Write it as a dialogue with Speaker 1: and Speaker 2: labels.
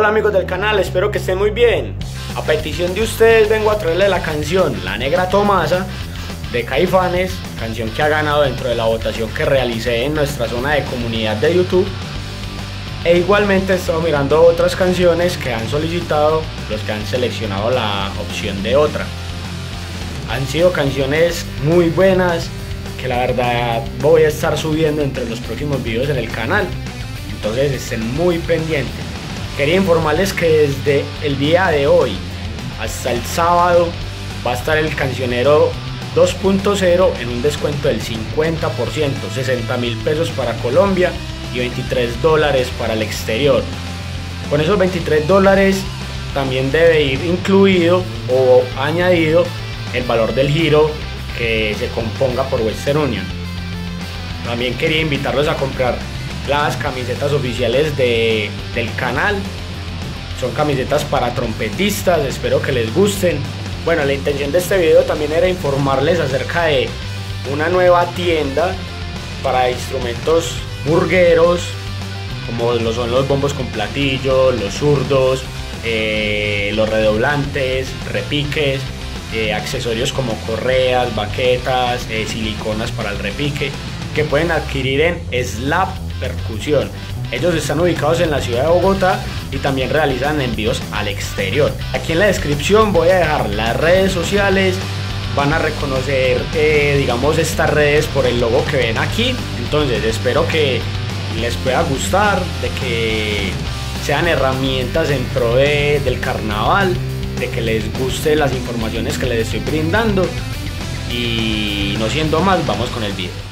Speaker 1: amigos del canal? Espero que estén muy bien. A petición de ustedes vengo a traerle la canción La Negra Tomasa de Caifanes, canción que ha ganado dentro de la votación que realicé en nuestra zona de comunidad de YouTube. E igualmente he estado mirando otras canciones que han solicitado los que han seleccionado la opción de otra. Han sido canciones muy buenas que la verdad voy a estar subiendo entre los próximos videos en el canal. Entonces estén muy pendientes. Quería informarles que desde el día de hoy hasta el sábado va a estar el cancionero 2.0 en un descuento del 50%, 60 mil pesos para Colombia y 23 dólares para el exterior. Con esos 23 dólares también debe ir incluido o añadido el valor del giro que se componga por Western Union. También quería invitarlos a comprar las camisetas oficiales de, del canal. Son camisetas para trompetistas, espero que les gusten. Bueno, la intención de este video también era informarles acerca de una nueva tienda para instrumentos burgueros, como lo son los bombos con platillo, los zurdos, eh, los redoblantes, repiques, eh, accesorios como correas, baquetas, eh, siliconas para el repique, que pueden adquirir en Slap Percusión. Ellos están ubicados en la ciudad de Bogotá y también realizan envíos al exterior. Aquí en la descripción voy a dejar las redes sociales, van a reconocer, eh, digamos, estas redes por el logo que ven aquí. Entonces, espero que les pueda gustar, de que sean herramientas en pro del carnaval de que les guste las informaciones que les estoy brindando. Y no siendo más, vamos con el video.